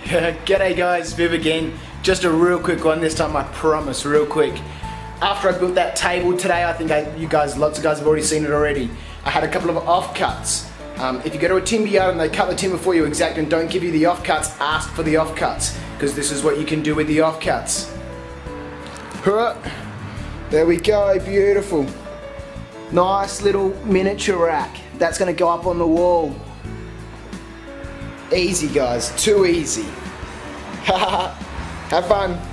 G'day guys, Viv again. Just a real quick one this time, I promise, real quick. After I built that table today, I think I, you guys, lots of guys have already seen it already. I had a couple of offcuts. Um, if you go to a timber yard and they cut the timber for you exact and don't give you the offcuts, ask for the offcuts because this is what you can do with the offcuts. There we go, beautiful. Nice little miniature rack. That's gonna go up on the wall. Easy guys, too easy. Have fun.